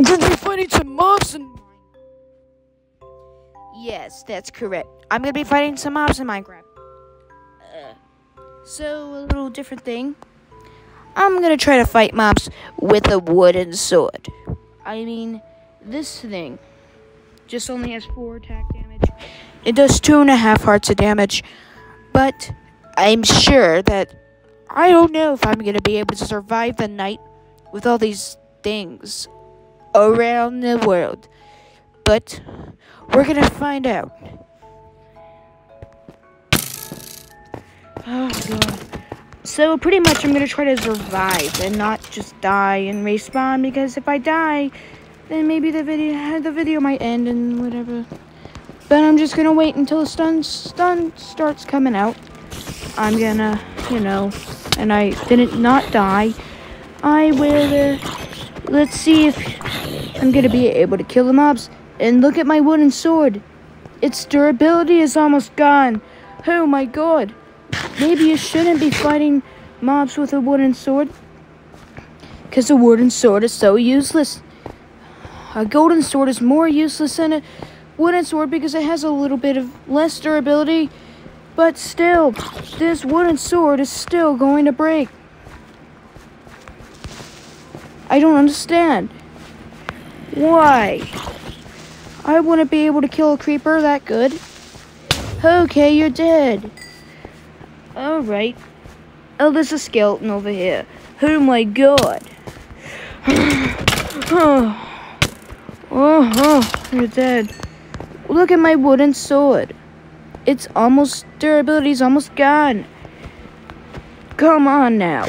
You're gonna be fighting some mobs and. Yes, that's correct. I'm gonna be fighting some mobs in Minecraft. Uh, so, a little different thing. I'm gonna try to fight mobs with a wooden sword. I mean, this thing just only has four attack damage. It does two and a half hearts of damage, but I'm sure that I don't know if I'm gonna be able to survive the night with all these things around the world. But we're gonna find out. Oh god. So pretty much I'm gonna try to survive and not just die and respawn because if I die, then maybe the video the video might end and whatever. But I'm just gonna wait until the stun stun starts coming out. I'm gonna, you know, and I didn't not die. I will. Uh, let's see if I'm gonna be able to kill the mobs. And look at my wooden sword. Its durability is almost gone. Oh my god. Maybe you shouldn't be fighting mobs with a wooden sword. Because a wooden sword is so useless. A golden sword is more useless than a wooden sword because it has a little bit of less durability. But still, this wooden sword is still going to break. I don't understand. Why? I wouldn't be able to kill a creeper that good. Okay, you're dead. Alright. Oh, there's a skeleton over here. Oh my god. Oh. oh, oh, you're dead. Look at my wooden sword. It's almost, durability's almost gone. Come on now.